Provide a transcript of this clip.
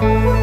Música